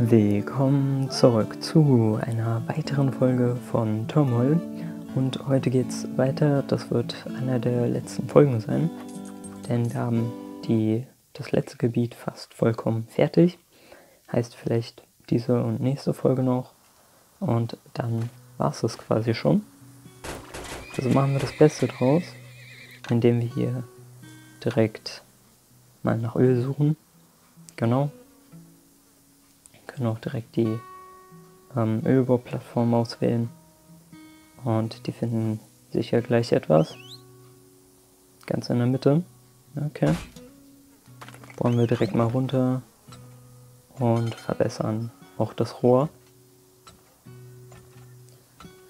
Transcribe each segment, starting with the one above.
Willkommen zurück zu einer weiteren Folge von Turmoil. Und heute geht's weiter. Das wird einer der letzten Folgen sein. Denn wir haben die, das letzte Gebiet fast vollkommen fertig. Heißt vielleicht diese und nächste Folge noch. Und dann war es das quasi schon. Also machen wir das Beste draus, indem wir hier direkt mal nach Öl suchen. Genau, können auch direkt die ähm, Ölbauplattform auswählen. Und die finden sicher gleich etwas. Ganz in der Mitte. Okay. Bauen wir direkt mal runter und verbessern auch das Rohr.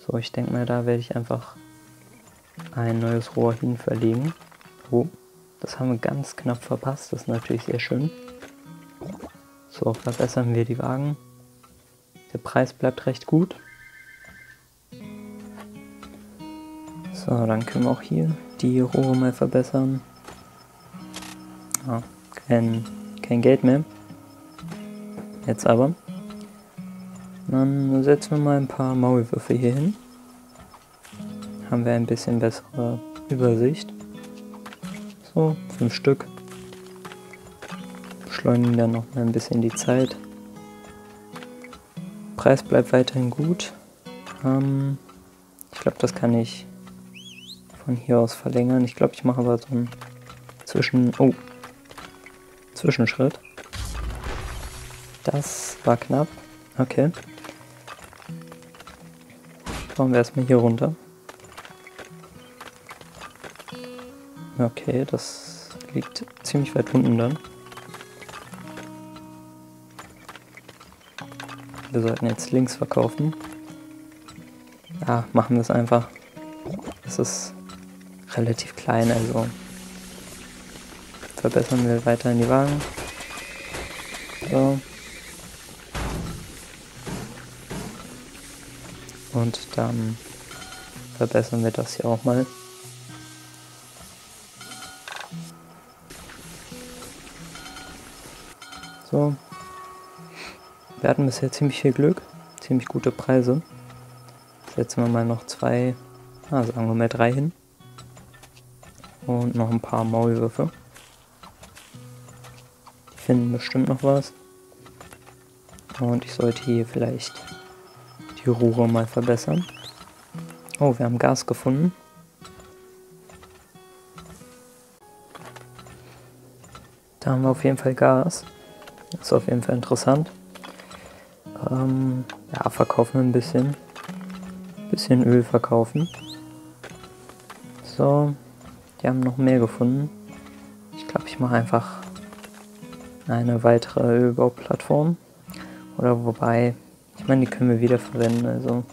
So, ich denke mal, da werde ich einfach ein neues Rohr hin verlegen. Oh, das haben wir ganz knapp verpasst. Das ist natürlich sehr schön. So, verbessern wir die Wagen. Der Preis bleibt recht gut. So, dann können wir auch hier die Rohre mal verbessern. Ah, kein, kein Geld mehr. Jetzt aber. Dann setzen wir mal ein paar Maulwürfe hier hin. Haben wir ein bisschen bessere Übersicht. So, fünf Stück beschleunigen dann noch mal ein bisschen die Zeit. Preis bleibt weiterhin gut. Ähm, ich glaube, das kann ich von hier aus verlängern. Ich glaube, ich mache aber so einen Zwischen... Oh. Zwischenschritt. Das war knapp. Okay. Bauen wir erstmal hier runter. Okay, das liegt ziemlich weit unten dann. Wir sollten jetzt links verkaufen. Ja, machen wir es einfach. Es ist relativ klein, also verbessern wir weiter in die Wagen. So. Und dann verbessern wir das hier auch mal. So, wir hatten bisher ziemlich viel Glück, ziemlich gute Preise. Setzen wir mal noch zwei, ah, sagen wir mal drei hin. Und noch ein paar Maulwürfe. Die finden bestimmt noch was. Und ich sollte hier vielleicht die Rohre mal verbessern. Oh, wir haben Gas gefunden. Da haben wir auf jeden Fall Gas. Das ist auf jeden Fall interessant. Ähm, ja, verkaufen ein bisschen. Bisschen Öl verkaufen. So, die haben noch mehr gefunden. Ich glaube, ich mache einfach eine weitere Ölbauplattform. Oder wobei, ich meine, die können wir wieder verwenden. Also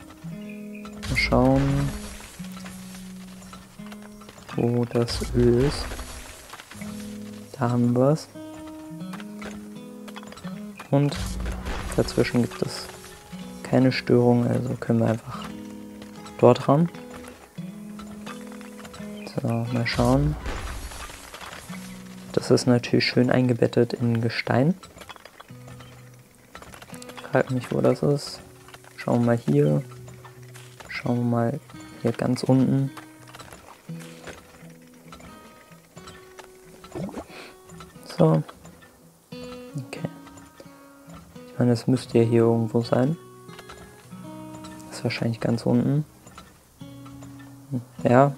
mal schauen, wo das Öl ist. Da haben wir es. Und Dazwischen gibt es keine Störung, also können wir einfach dort ran. So, mal schauen. Das ist natürlich schön eingebettet in Gestein. Ich frage mich, wo das ist. Schauen wir mal hier. Schauen wir mal hier ganz unten. So, ich meine, es müsste ja hier irgendwo sein. Das ist wahrscheinlich ganz unten. Ja.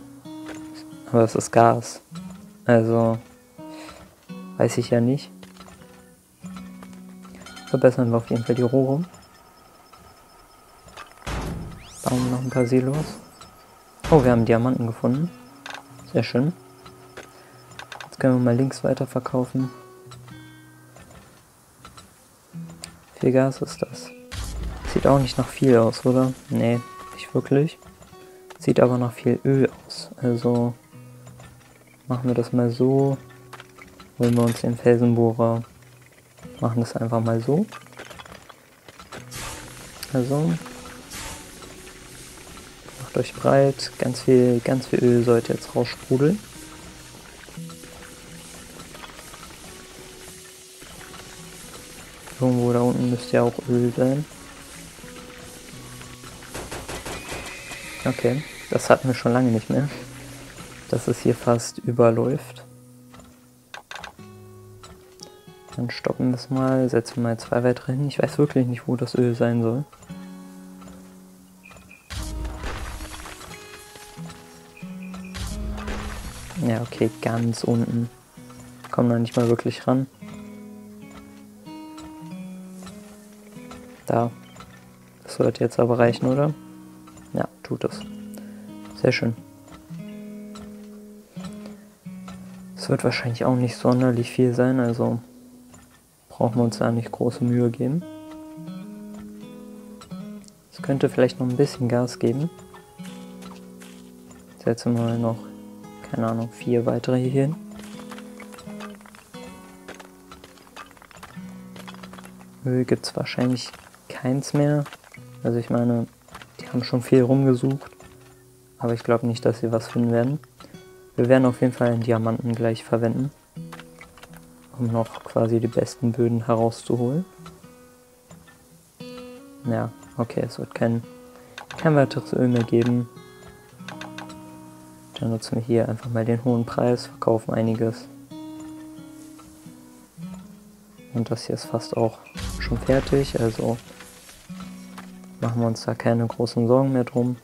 Aber es ist Gas. Also weiß ich ja nicht. Verbessern wir auf jeden Fall die Rohre. Bauen noch ein paar Silos. Oh, wir haben Diamanten gefunden. Sehr schön. Jetzt können wir mal links weiter verkaufen. Viel Gas ist das? Sieht auch nicht nach viel aus, oder? Nee, nicht wirklich. Sieht aber nach viel Öl aus. Also machen wir das mal so. Holen wir uns den Felsenbohrer. Machen das einfach mal so. Also macht euch breit. Ganz viel, ganz viel Öl sollte jetzt raussprudeln. Irgendwo da unten müsste ja auch Öl sein. Okay, das hatten wir schon lange nicht mehr. Dass es hier fast überläuft. Dann stoppen wir es mal, setzen wir mal zwei weitere hin. Ich weiß wirklich nicht, wo das Öl sein soll. Ja, okay, ganz unten. Kommen da nicht mal wirklich ran. Da. Das sollte jetzt aber reichen, oder? Ja, tut es. Sehr schön. Es wird wahrscheinlich auch nicht sonderlich viel sein, also brauchen wir uns da nicht große Mühe geben. Es könnte vielleicht noch ein bisschen Gas geben. Setzen wir mal noch, keine Ahnung, vier weitere hier hin. Öl gibt es wahrscheinlich keins mehr. Also ich meine, die haben schon viel rumgesucht. Aber ich glaube nicht, dass sie was finden werden. Wir werden auf jeden Fall einen Diamanten gleich verwenden. Um noch quasi die besten Böden herauszuholen. Ja, okay, es wird kein, kein weiteres Öl mehr geben. Dann nutzen wir hier einfach mal den hohen Preis, verkaufen einiges. Und das hier ist fast auch schon fertig, also machen wir uns da keine großen Sorgen mehr drum.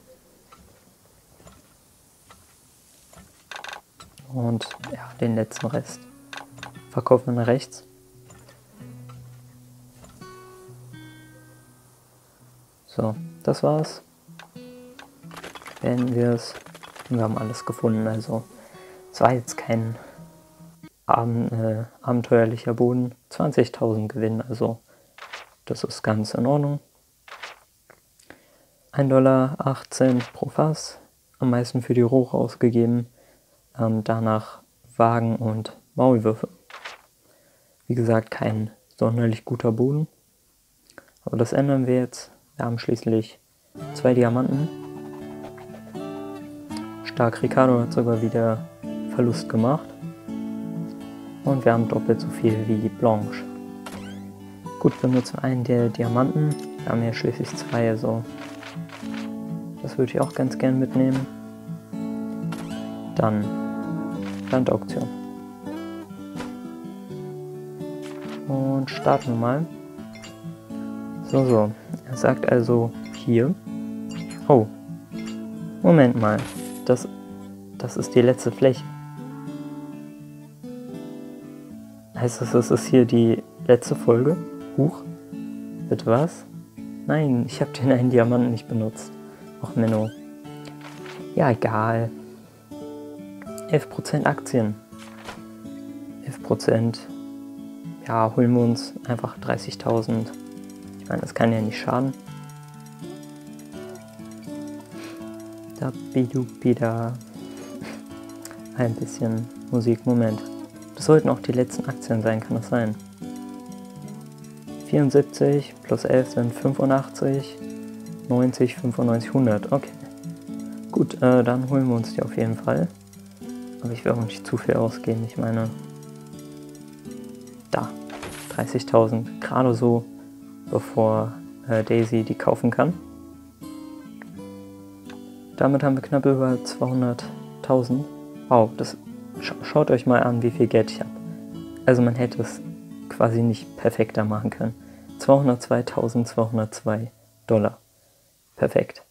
Und ja, den letzten Rest verkaufen wir nach rechts. So, das war's. Beenden wir es. Wir haben alles gefunden, also es war jetzt kein Abend, äh, abenteuerlicher Boden. 20.000 Gewinn, also das ist ganz in Ordnung. 1,18 Dollar pro Fass, am meisten für die Rohre ausgegeben, ähm, danach Wagen und Maulwürfe. Wie gesagt, kein sonderlich guter Boden. Aber das ändern wir jetzt. Wir haben schließlich zwei Diamanten. Stark Ricardo hat sogar wieder Verlust gemacht. Und wir haben doppelt so viel wie Blanche. Gut, wir nutzen einen der Diamanten. Wir haben ja schließlich zwei, also das würde ich auch ganz gern mitnehmen. Dann Landauktion. Und starten wir mal. So, so. Er sagt also hier. Oh. Moment mal. Das, das ist die letzte Fläche. Heißt das, das ist hier die letzte Folge? Huch. Bitte was? Nein, ich habe den einen Diamanten nicht benutzt. Och, Menno. Ja, egal. 11% Aktien. 11%. Ja, holen wir uns einfach 30.000. Ich meine, das kann ja nicht schaden. Da bidupida. Ein bisschen Musik. Moment. Das sollten auch die letzten Aktien sein, kann das sein? 74 plus 11 sind 85, 90, 95, 100. Okay. Gut, äh, dann holen wir uns die auf jeden Fall. Aber ich will auch nicht zu viel ausgeben. Ich meine, da, 30.000. Gerade so, bevor äh, Daisy die kaufen kann. Damit haben wir knapp über 200.000. Wow, das schaut euch mal an, wie viel Geld ich habe. Also man hätte es quasi nicht perfekter machen können. 202.202 Dollar. Perfekt.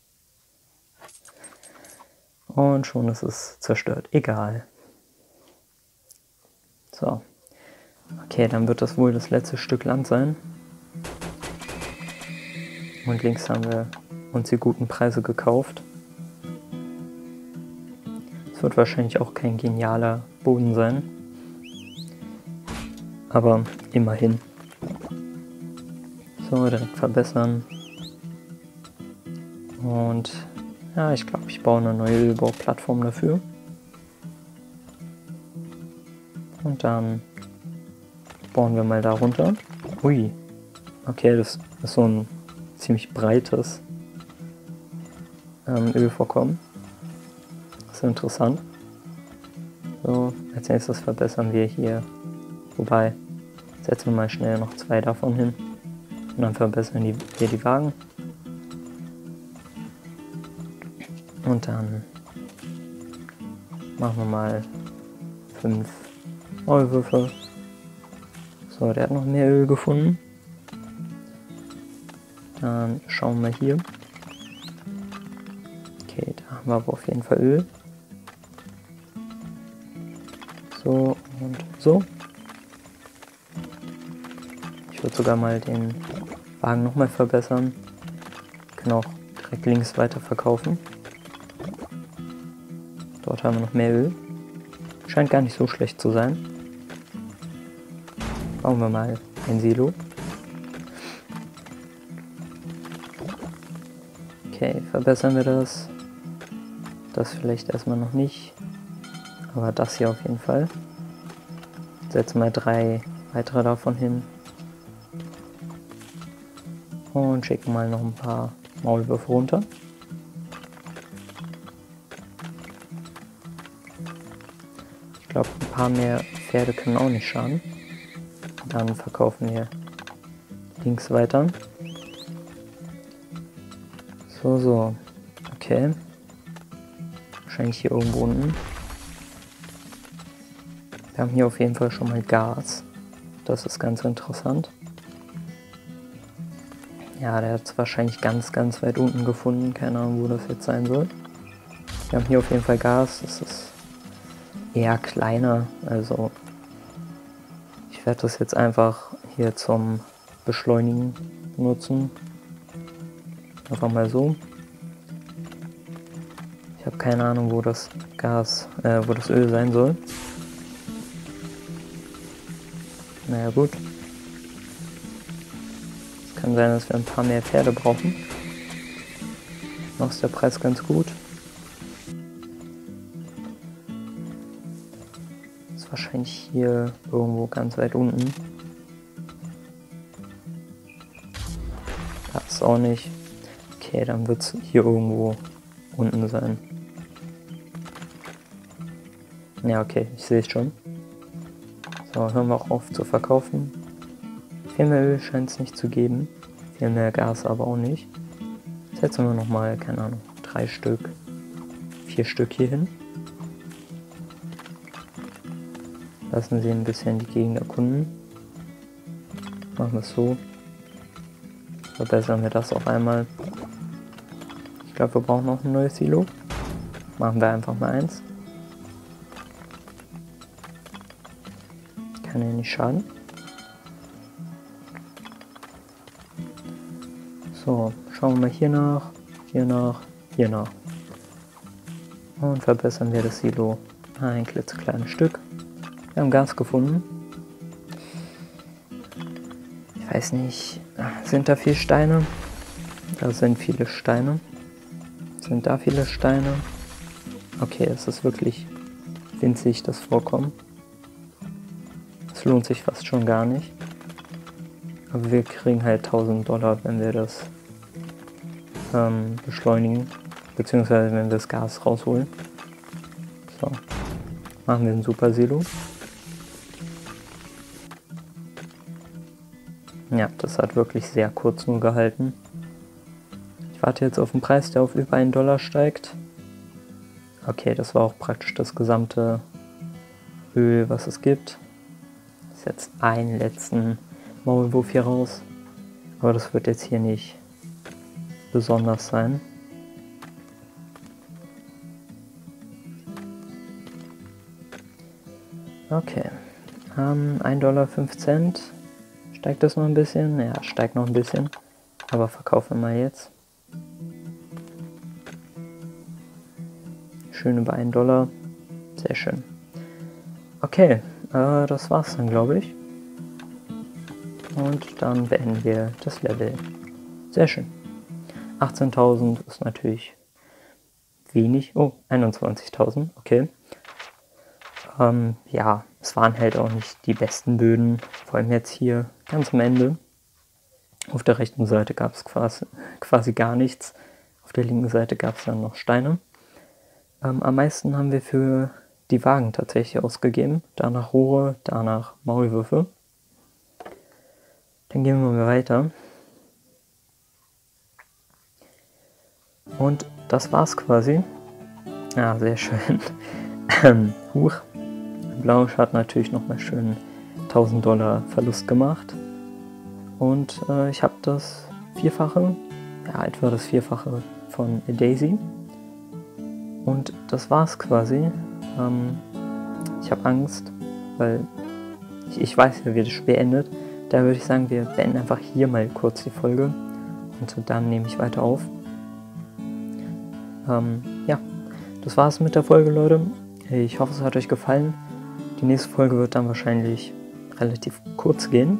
Und schon ist es zerstört. Egal. So. Okay, dann wird das wohl das letzte Stück Land sein. Und links haben wir uns die guten Preise gekauft. Es wird wahrscheinlich auch kein genialer Boden sein. Aber immerhin. So, direkt verbessern. Und ja, ich glaube, ich baue eine neue Ölbauplattform dafür. Und dann bauen wir mal da runter. Ui. Okay, das ist so ein ziemlich breites ähm, Ölvorkommen. Das ist interessant. So, als nächstes verbessern wir hier. Wobei, setzen wir mal schnell noch zwei davon hin. Und dann verbessern die, wir die Wagen. Und dann machen wir mal fünf Maulwürfe. So, der hat noch mehr Öl gefunden. Dann schauen wir hier. Okay, da haben wir aber auf jeden Fall Öl. So und so. Ich würde sogar mal den Wagen nochmal verbessern. Können auch direkt links weiter verkaufen. Dort haben wir noch mehr Öl. Scheint gar nicht so schlecht zu sein. Bauen wir mal ein Silo. Okay, verbessern wir das. Das vielleicht erstmal noch nicht. Aber das hier auf jeden Fall. Setzen wir drei weitere davon hin. Und schicken mal noch ein paar Maulwürfe runter. Glaube, ein paar mehr Pferde können auch nicht schaden. Dann verkaufen wir links weiter. So, so. Okay. Wahrscheinlich hier irgendwo unten. Wir haben hier auf jeden Fall schon mal Gas. Das ist ganz interessant. Ja, der hat es wahrscheinlich ganz, ganz weit unten gefunden. Keine Ahnung, wo das jetzt sein soll. Wir haben hier auf jeden Fall Gas. Das ist eher kleiner. Also ich werde das jetzt einfach hier zum Beschleunigen benutzen. Einfach mal so. Ich habe keine Ahnung, wo das Gas, äh, wo das Öl sein soll. Naja gut. Kann sein, dass wir ein paar mehr Pferde brauchen. Noch ist der Preis ganz gut. Wahrscheinlich hier irgendwo ganz weit unten. Da ist auch nicht. Okay, dann wird es hier irgendwo unten sein. Ja, okay, ich sehe es schon. So, hören wir auch auf zu verkaufen. Viel mehr Öl scheint es nicht zu geben. Viel mehr Gas aber auch nicht. Setzen wir nochmal, keine Ahnung, drei Stück, vier Stück hier hin. Lassen sie ein bisschen die Gegend erkunden. Machen wir es so. Verbessern wir das auch einmal. Ich glaube, wir brauchen noch ein neues Silo. Machen wir einfach mal eins. Kann ja nicht schaden. So, schauen wir mal hier nach, hier nach, hier nach. Und verbessern wir das Silo ein klitzekleines Stück. Wir haben Gas gefunden. Ich weiß nicht, sind da viele Steine? Da sind viele Steine. Sind da viele Steine? Okay, es ist wirklich winzig, das Vorkommen. Es lohnt sich fast schon gar nicht. Aber wir kriegen halt 1000 Dollar, wenn wir das ähm, beschleunigen. Beziehungsweise wenn wir das Gas rausholen. So. Machen wir ein super Silo. Ja, das hat wirklich sehr kurz nur gehalten. Ich warte jetzt auf den Preis, der auf über einen Dollar steigt. Okay, das war auch praktisch das gesamte Öl, was es gibt. Ist jetzt einen letzten Maulwurf hier raus. Aber das wird jetzt hier nicht besonders sein. Okay. Ähm, 1,05 Dollar. Steigt das noch ein bisschen? Ja, steigt noch ein bisschen. Aber verkaufen wir mal jetzt. Schön über 1 Dollar. Sehr schön. Okay, äh, das war's dann, glaube ich. Und dann beenden wir das Level. Sehr schön. 18.000 ist natürlich wenig. Oh, 21.000, okay. Ähm, ja, es waren halt auch nicht die besten Böden, vor allem jetzt hier ganz am Ende. Auf der rechten Seite gab es quasi, quasi gar nichts. Auf der linken Seite gab es dann noch Steine. Ähm, am meisten haben wir für die Wagen tatsächlich ausgegeben. Danach Rohre, danach Maulwürfe. Dann gehen wir mal weiter. Und das war's quasi. Ja, sehr schön. Ähm, huch. Blanche hat natürlich nochmal schön 1000 Dollar Verlust gemacht. Und äh, ich habe das Vierfache, ja, etwa das Vierfache von Daisy. Und das war's quasi. Ähm, ich habe Angst, weil ich, ich, weiß ja, wie das Spiel endet. Da würde ich sagen, wir beenden einfach hier mal kurz die Folge. Und dann nehme ich weiter auf. Ähm, ja, das war's mit der Folge, Leute. Ich hoffe, es hat euch gefallen. Die nächste Folge wird dann wahrscheinlich relativ kurz gehen.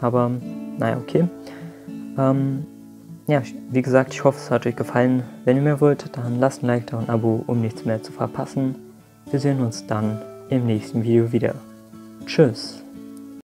Aber naja, okay. Ähm, ja, wie gesagt, ich hoffe, es hat euch gefallen. Wenn ihr mehr wollt, dann lasst ein Like da und ein Abo, um nichts mehr zu verpassen. Wir sehen uns dann im nächsten Video wieder. Tschüss.